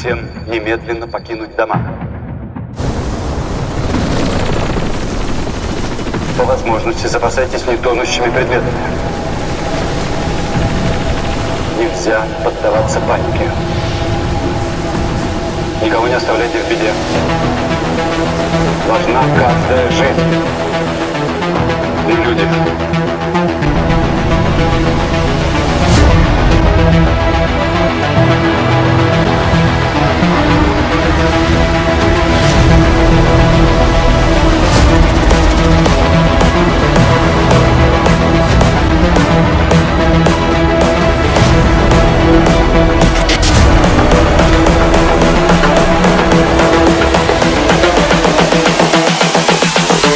всем немедленно покинуть дома. По возможности запасайтесь нетонущими предметами. Нельзя поддаваться панике. Никого не оставляйте в беде. Важна каждая жизнь.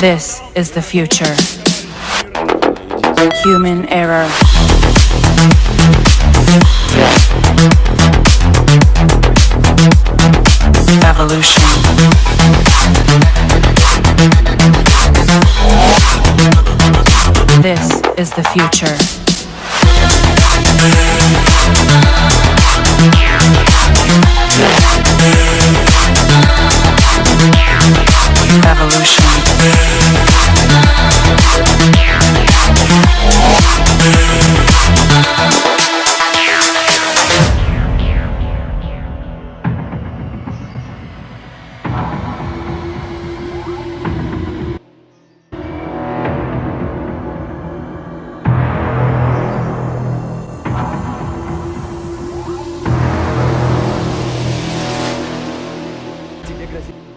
This is the future. Human error. Evolution. This is the future. Evolution. negras e